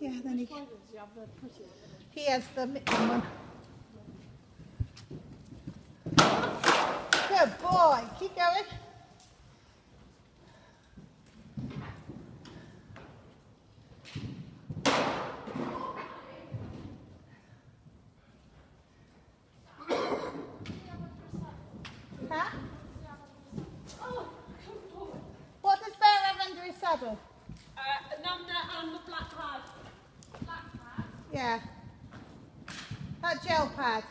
then he, Which one does he have the pretty one? he has the. Good boy. Keep going. Huh? Oh, come forward. What does Bear have under his saddle? Uh, Nanda and the black pad. Black pad? Yeah. That gel pad.